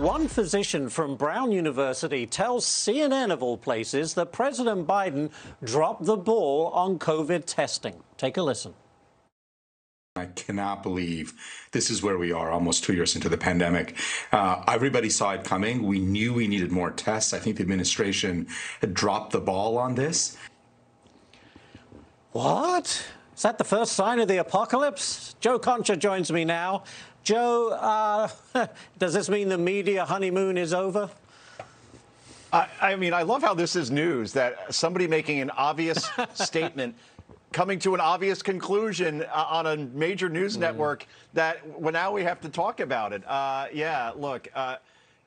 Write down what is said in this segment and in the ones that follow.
One physician from Brown University tells CNN, of all places, that President Biden dropped the ball on COVID testing. Take a listen. I cannot believe this is where we are almost two years into the pandemic. Uh, everybody saw it coming. We knew we needed more tests. I think the administration had dropped the ball on this. What? Is that the first sign of the apocalypse? Joe Concha joins me now. Joe, uh, does this mean the media honeymoon is over? I, I, mean, I love how this is news that somebody making an obvious statement, coming to an obvious conclusion uh, on a major news mm. network that well, now we have to talk about it. Uh, yeah, look.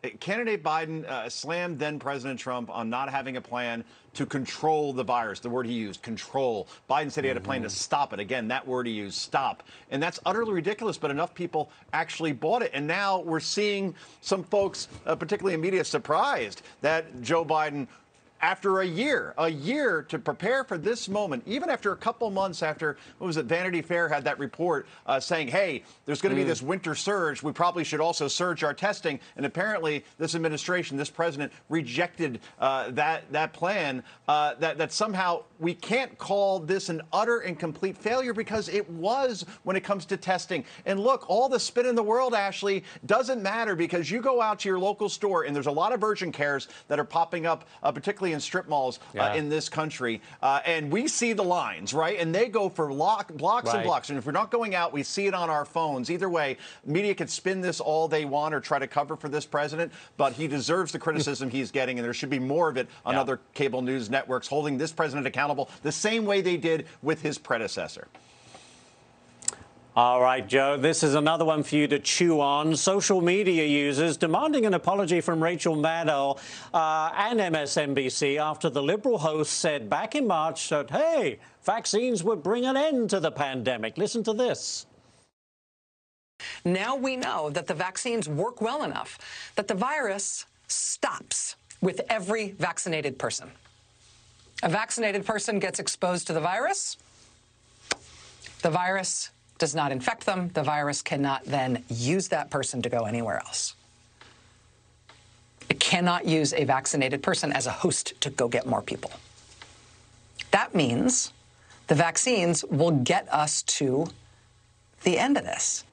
Uh, Candidate Biden uh, slammed then President Trump on not having a plan to control the virus, the word he used, control. Biden said he had a plan to mm-hmm. stop it. Again, that word he used, stop. And that's utterly ridiculous, but enough people actually bought it. And now we're seeing some folks, uh, particularly in media, surprised that Joe Biden after a year, a year to prepare for this moment, even after a couple months after, what was it, Vanity Fair had that report uh, saying, hey, there's going to mm. be this winter surge. We probably should also surge our testing. And apparently, this administration, this president rejected uh, that, that plan, uh, that, that somehow we can't call this an utter and complete failure because it was when it comes to testing. And look, all the spin in the world, Ashley, doesn't matter because you go out to your local store and there's a lot of urgent cares that are popping up, uh, particularly in strip malls uh, yeah. in this country. Uh, and we see the lines, right? And they go for lock, blocks right. and blocks. And if we're not going out, we see it on our phones. Either way, media can spin this all they want or try to cover for this president, but he deserves the criticism he's getting, and there should be more of it on yeah. other cable news networks holding this president accountable the same way they did with his predecessor. All right, Joe, this is another one for you to chew on. Social media users demanding an apology from Rachel Maddow uh, and MSNBC after the Liberal host said back in March that, hey, vaccines would bring an end to the pandemic. Listen to this. Now we know that the vaccines work well enough that the virus stops with every vaccinated person. A vaccinated person gets exposed to the virus. The virus does not infect them, the virus cannot then use that person to go anywhere else. It cannot use a vaccinated person as a host to go get more people. That means the vaccines will get us to the end of this.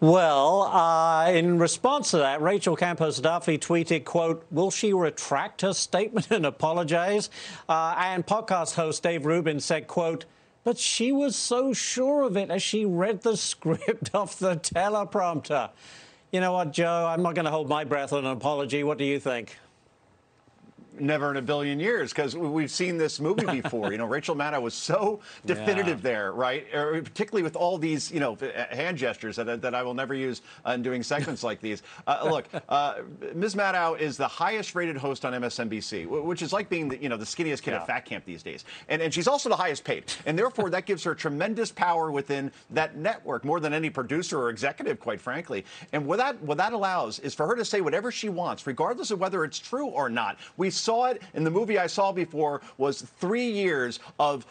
Well, uh, in response to that, Rachel Campos Duffy tweeted, quote, will she retract her statement and apologize? Uh, and podcast host Dave Rubin said, quote, but she was so sure of it as she read the script off the teleprompter. You know what, Joe? I'm not going to hold my breath on an apology. What do you think? Never in a billion years because we've seen this movie before. you know, Rachel Maddow was so definitive yeah. there, right? Er, particularly with all these, you know, hand gestures that, that I will never use in doing segments like these. Uh, look, uh, Ms. Maddow is the highest rated host on MSNBC, which is like being the, you know, the skinniest kid yeah. at fat camp these days. And, and she's also the highest paid. And therefore, that gives her tremendous power within that network, more than any producer or executive, quite frankly. And what that, what that allows is for her to say whatever she wants, regardless of whether it's true or not. We saw it in the movie I saw before was three years of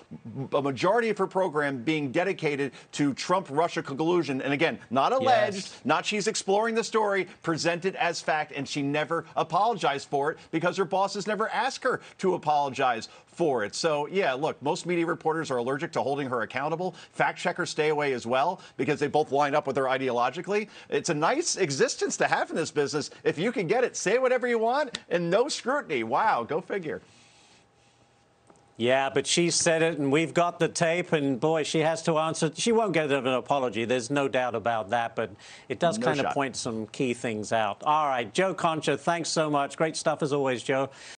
a majority of her program being dedicated to Trump-Russia collusion. And again, not alleged, yes. not she's exploring the story, presented as fact, and she never apologized for it because her bosses never asked her to apologize for it. So, yeah, look, most media reporters are allergic to holding her accountable. Fact checkers stay away as well because they both line up with her ideologically. It's a nice existence to have in this business. If you can get it, say whatever you want and no scrutiny. Wow, go figure. Yeah, but she said it, and we've got the tape, and boy, she has to answer. She won't get an apology. There's no doubt about that, but it does no kind shot. of point some key things out. All right, Joe Concha, thanks so much. Great stuff as always, Joe.